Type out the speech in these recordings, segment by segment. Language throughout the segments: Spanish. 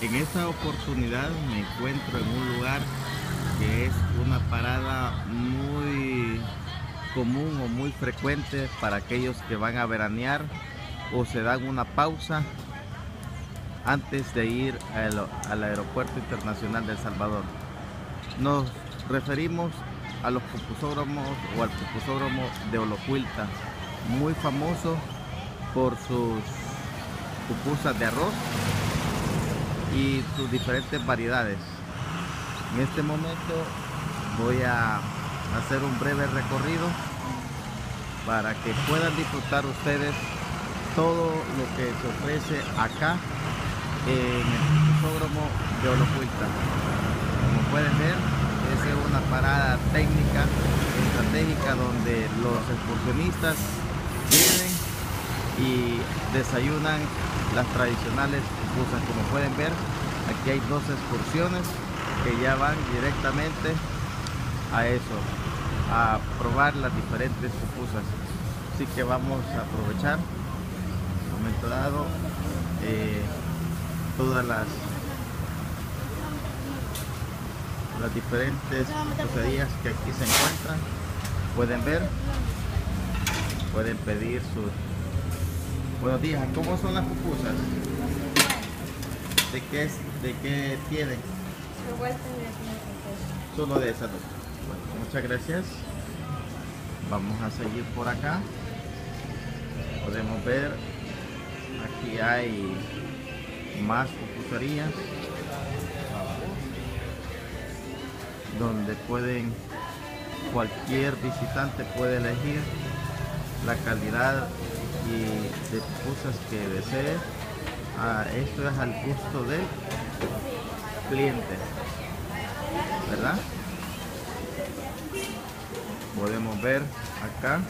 en esta oportunidad me encuentro en un lugar que es una parada muy común o muy frecuente para aquellos que van a veranear o se dan una pausa antes de ir al, aeropuerto internacional de El Salvador. Nos referimos a los pupusódromos o al pupusódromo de Olocuilta, muy famoso por sus pupusas de arroz y sus diferentes variedades. En este momento voy a hacer un breve recorrido para que puedan disfrutar ustedes todo lo que se ofrece acá en el pupusódromo de Olocuilta. Como pueden ver, es una parada técnica, estratégica, donde los excursionistas vienen y desayunan las tradicionales pupusas. Como pueden ver, aquí hay dos excursiones que ya van directamente a eso, a probar las diferentes pupusas. Así que vamos a aprovechar, momento dado, eh, todas las las diferentes pupuserías que aquí se encuentran pueden ver pueden pedir sus buenos días ¿cómo son las pupusas? ¿De qué, es, de qué tienen? solo de esas dos. Bueno, muchas gracias. Vamos a seguir por acá. Podemos ver aquí hay más pupuserías. Donde pueden cualquier visitante puede elegir la calidad y de cosas que desee ah, esto es al gusto del cliente verdad podemos ver acá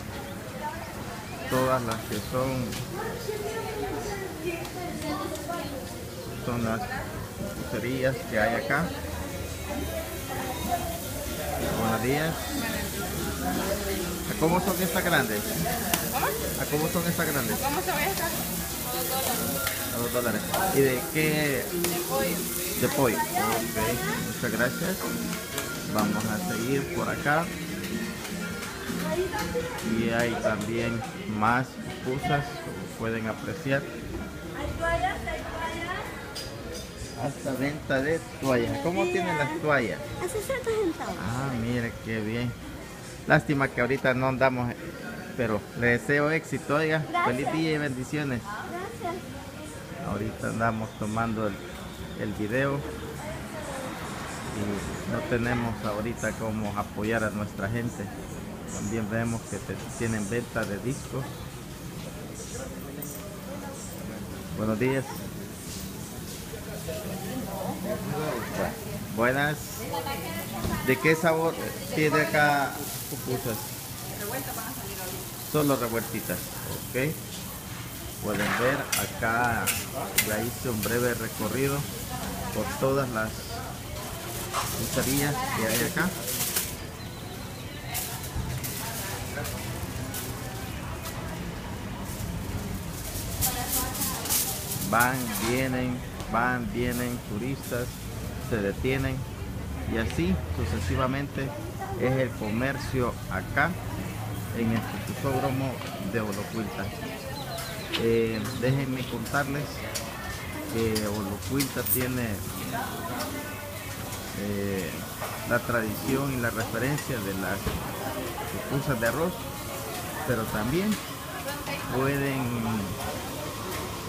todas las que son son las pucerías que hay acá Buenos días. ¿A cómo son estas grandes? ¿A cómo son estas grandes? ¿Cómo se ve esta? A dos dólares. ¿Y de qué? De pollo. De pollo. Ok, muchas gracias. Vamos a seguir por acá. Y hay también más pupusas, como pueden apreciar. Hasta venta de toallas. ¿Cómo tienen las toallas? A 60 centavos. Ah, mire qué bien. Lástima que ahorita no andamos, pero le deseo éxito, oiga. Feliz día y bendiciones. Ahorita andamos tomando el, el video y no tenemos ahorita cómo apoyar a nuestra gente. También vemos que tienen venta de discos. Buenos días. Buenas. ¿De qué sabor tiene acá pupusas? Revuelta van a salir. Solo revueltitas, ok. Pueden ver acá ya hice un breve recorrido por todas las pizzerías que hay acá. Van, vienen, van, vienen turistas, se detienen y así sucesivamente es el comercio acá en el pupusódromo de Olocuilta. Eh, déjenme contarles que Olocuilta tiene eh, la tradición y la referencia de las pupusas de arroz, pero también pueden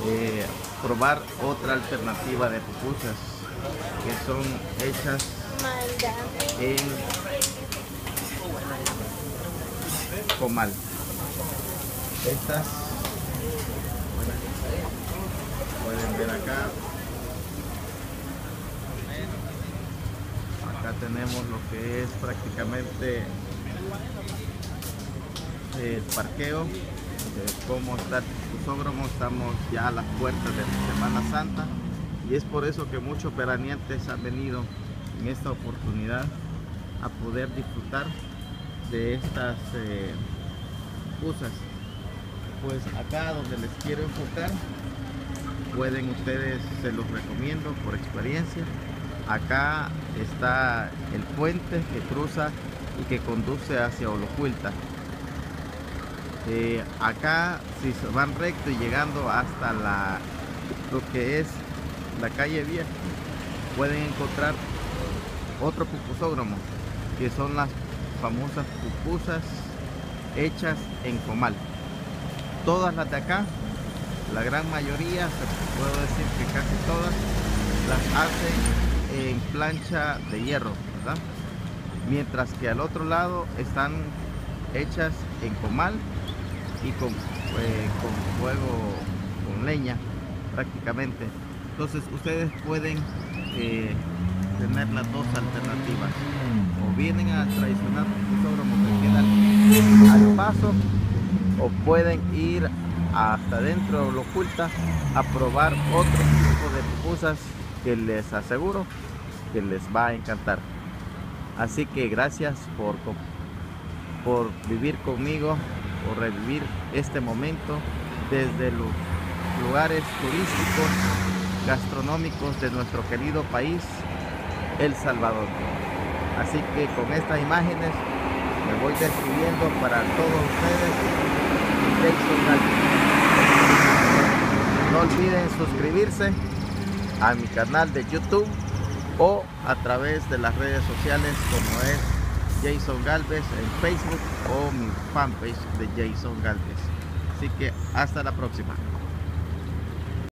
eh, probar otra alternativa de pupusas que son hechas en comal. Estas pueden ver acá. Acá tenemos lo que es prácticamente el parqueo de cómo está el Pupusódromo. Estamos ya a las puertas de la Semana Santa y es por eso que muchos veraneantes han venido en esta oportunidad a poder disfrutar de estas eh, cosas. Pues acá donde les quiero enfocar pueden ustedes, se los recomiendo por experiencia. Acá está el puente que cruza y que conduce hacia Olocuilta. Eh, acá si se van recto y llegando hasta la lo que es la calle vieja pueden encontrar otro pupusódromo que son las famosas pupusas hechas en comal todas las de acá la gran mayoría puedo decir que casi todas las hacen en plancha de hierro mientras que al otro lado están hechas en comal y con, eh, con fuego con leña prácticamente. Entonces ustedes pueden eh, tener las dos alternativas. O vienen a traicionar un que quedan al paso o pueden ir hasta dentro de lo oculta a probar otro tipo de pupusas que les aseguro que les va a encantar. Así que gracias por, por vivir conmigo por revivir este momento desde los lugares turísticos gastronómicos de nuestro querido país El Salvador. Así que con estas imágenes me voy despidiendo para todos ustedes no olviden suscribirse a mi canal de YouTube o a través de las redes sociales como es Jason Galvez en Facebook o mi fanpage de Jason Galvez. Así que hasta la próxima.